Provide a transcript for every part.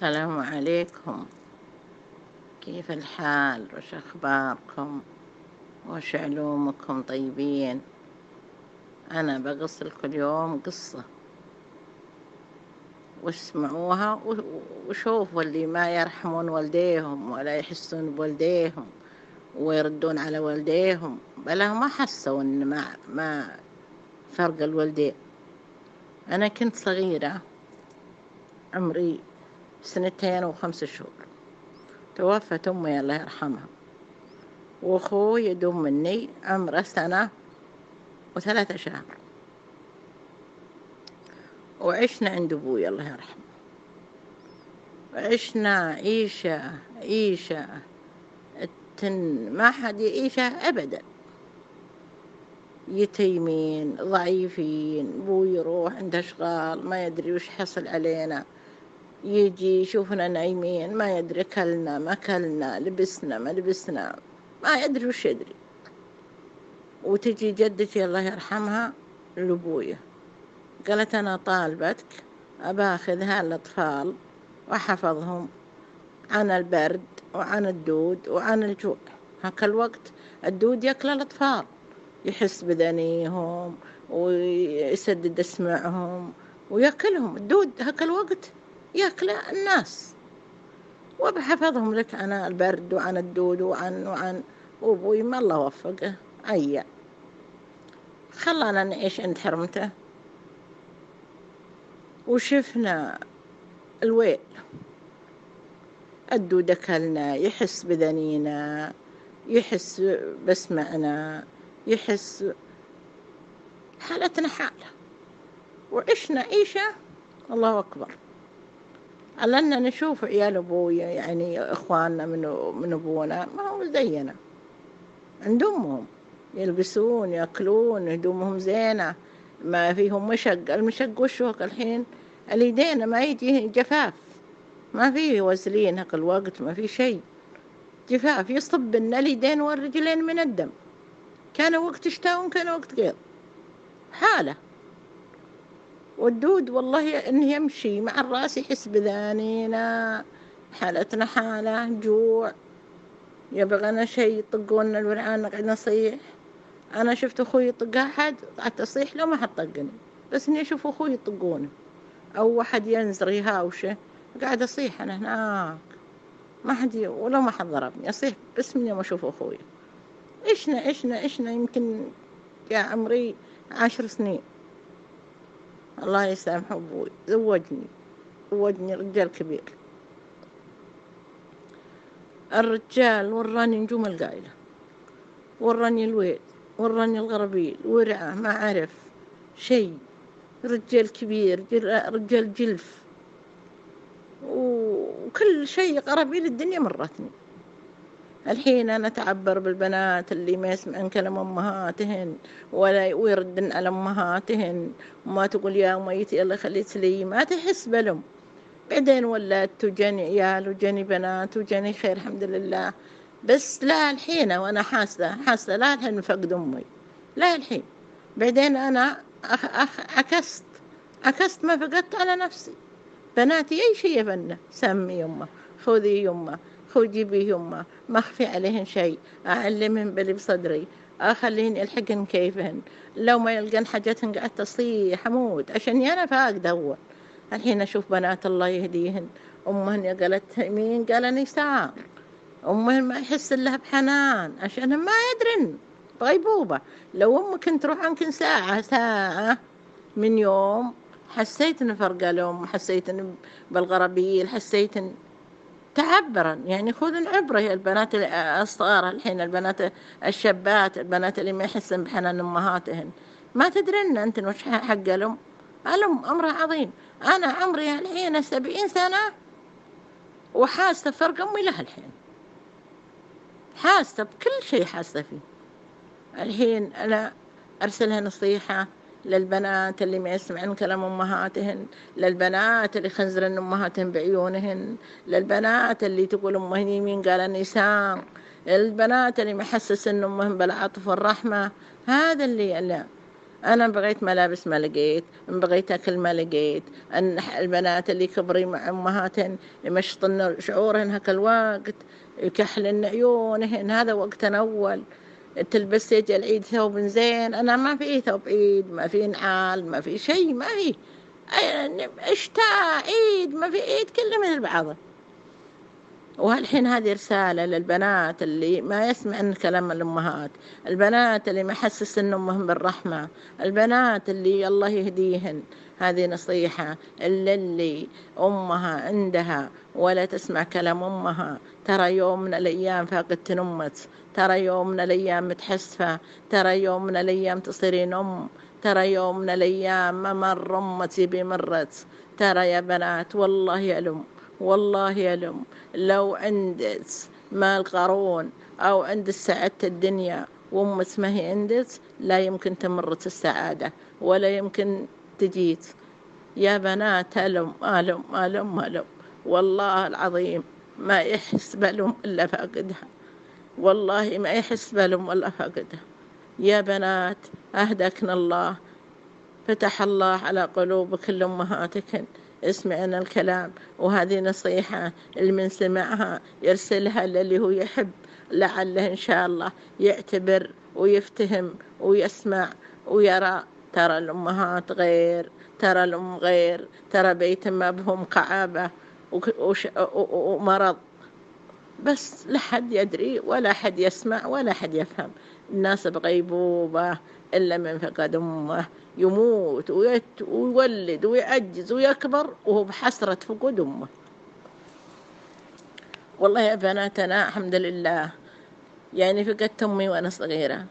السلام عليكم. كيف الحال؟ وش أخباركم؟ وش علومكم؟ طيبين. أنا بقص لكم اليوم قصة. واسمعوها وشوفوا اللي ما يرحمون والديهم ولا يحسون بوالديهم ويردون على والديهم. بلا ما حسوا إن ما ما فرق الوالدين. أنا كنت صغيرة عمري سنتين وخمس شهور. توفت أمي الله يرحمها. وأخوي يدوم مني عمره سنة وثلاثة شهر. وعشنا عند أبوي الله يرحمه. عشنا عيشة عيشة. التن ما حد يعيشها أبدا. يتيمين ضعيفين أبوي يروح عنده أشغال ما يدري وش حصل علينا. يجي يشوفنا نايمين ما يدري كلنا ما كلنا لبسنا ما لبسنا ما يدري وش يدري. وتجي جدتي الله يرحمها لأبويا. قالت أنا طالبتك أباخذ الأطفال وأحفظهم. عن البرد وعن الدود وعن الجوع. هاك الوقت الدود ياكل الأطفال. يحس بذنيهم ويسدد أسمعهم وياكلهم. الدود هاك الوقت ياكل الناس. وبحفظهم لك عن البرد وعن الدود وعن وعن وابوي ما الله وفقه. عيا خلانا نعيش عند حرمته. وشفنا الويل. الدود أكلنا يحس بذنينا يحس بسمعنا يحس حالتنا حالة. وعشنا عيشة الله أكبر. على نشوف عيال أبويا يعني إخواننا من من أبونا ما هو زينا. عند أمهم يلبسون يأكلون هدومهم زينة ما فيهم مشق المشق وش هو الحين اليدين ما يجي جفاف. ما في وزلين هاك الوقت ما في شيء. جفاف يصب لنا اليدين والرجلين من الدم. كان وقت شتاء وكان وقت غير حالة. والدود والله إنه يمشي مع الرأس يحس بذانينا حالتنا حالة جوع. يبغى شيء يطقون الورعان نقعد نصيح. أنا شفت أخوي يطق أحد قعدت أصيح لو ما حد طقني. بس إني أشوف أخوي يطقونه أو واحد ينزر يهاوشه قاعد أصيح أنا هناك. ما حد. ولو ما حد ضربني أصيح بس من يوم أشوف أخوي. عشنا عشنا عشنا يمكن يا عمري عشر سنين. الله يسامحه أبوي زوجني زوجني رجال كبير. الرجال وراني نجوم القايلة. وراني الويل. وراني الغربيل. ورعة ما عرف شيء رجال كبير رجال جلف. وكل شيء قرابيل الدنيا مرتني. الحين أنا أتعبر بالبنات اللي ما يسمعن كلام أمهاتهن ولا ويردن على أمهاتهن. وما تقول يا ميتي الله يخليك لي. ما تحس بلهم بعدين ولدت وجاني عيال وجاني بنات وجاني خير الحمد لله. بس لا الحين وأنا حاسة حاسة لا الحين فقد أمي. لا الحين. بعدين أنا أخ أخ عكست. عكست ما فقدت على نفسي. بناتي أي شيء يبنى سمي يمه خذي يمه خذ جيبي يمه ما أخفي عليهن شيء. أعلمهن باللي بصدري. أخليهن يلحقن كيفهن. لو ما يلقن حاجتهن قعدت أصيح أموت عشان أنا فاقد أول الحين أشوف بنات الله يهديهن. أمهن قالت مين قال نساء. أمهن ما يحس لها بحنان. عشان ما يدرن. بغيبوبة لو أمك كنت تروح عنكن ساعة ساعة من يوم حسيت إن فرق الأم حسيت إن بالغربيل حسيت إن تعبرا. يعني خذن عبرة يا البنات الصغار الحين البنات الشابات البنات اللي ما يحسن بحنان أمهاتهن. ما تدرين أنت وش حق الأم الأم أمرها عظيم. أنا عمري الحين سبعين سنة وحاسة فرق أمي لها الحين. حاسة بكل شيء حاسة فيه. الحين أنا أرسلها نصيحة. للبنات اللي ما يسمعن كلام أمهاتهن للبنات اللي خنزرن أمهاتهن بعيونهن للبنات اللي تقول أمهن يمين قال النساء البنات اللي محسس إن أمهن بالعطف والرحمة. هذا اللي لا أنا بغيت ملابس ما لقيت بغيت أكل ما لقيت البنات اللي كبري مع أمهاتهن يمشطن شعورهن هك الوقت يكحلن عيونهن هذا وقت أول. تلبس يجي العيد ثوب زين. أنا ما في ثوب عيد ما في نعال ما في شيء ما في. اشتاء عيد؟ ما في عيد كله مثل بعضه والحين هذه رسالة للبنات اللي ما يسمعن كلام الأمهات. البنات اللي ما حسسن أمهم بالرحمة. البنات اللي الله يهديهن. هذه نصيحة اللي, اللي أمها عندها. ولا تسمع كلام أمها. ترى يوم من الأيام فاقدت أمت ترى يوم من الأيام متحسفة. ترى يوم من الأيام تصيرين أم. ترى يوم من الأيام ما مر أمتي بمرت. ترى يا بنات والله يعلم والله يعلم لو عندك مال قارون أو عندك سعادة الدنيا وأمك ما هي عندك لا يمكن تمرت السعادة ولا يمكن تجيت. يا بنات ألم ألم ألم ألم. والله العظيم ما يحس بالهم إلا فاقدها والله ما يحس بالهم إلا فاقدها يا بنات أهدكن الله. فتح الله على قلوب كل أمهاتكن اسمعنا الكلام. وهذه نصيحة اللي من سمعها يرسلها للي هو يحب لعله إن شاء الله يعتبر ويفتهم ويسمع ويرى. ترى الأمهات غير ترى الأم غير ترى بيت ما بهم قعابة ومرض. بس لا حد يدري ولا حد يسمع ولا حد يفهم. الناس بغيبوبة إلا من فقد أمه. يموت ويت ويولد ويعجز ويكبر وهو بحسرة فقود أمه. والله يا بناتنا الحمد لله. يعني فقدت أمي وأنا صغيرة.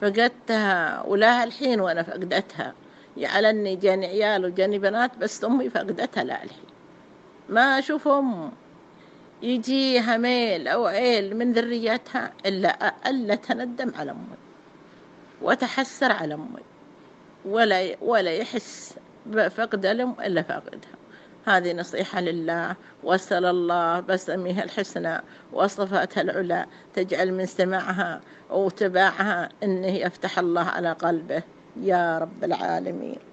فقدتها ولها الحين وأنا فقدتها. على أني جاني عيال وجاني بنات بس أمي فقدتها لا الحين. ما أشوف أم. يجيها ميل أو عيل من ذريتها إلا ألا تندم على أمي. وتحسر على أمي. ولا ولا يحس بفقد ألم إلا فقدها هذه نصيحة لله. وأسأل الله بسميها الحسنى. وصفاتها العلى. تجعل من سماعها وتباعها أنه يفتح الله على قلبه. يا رب العالمين.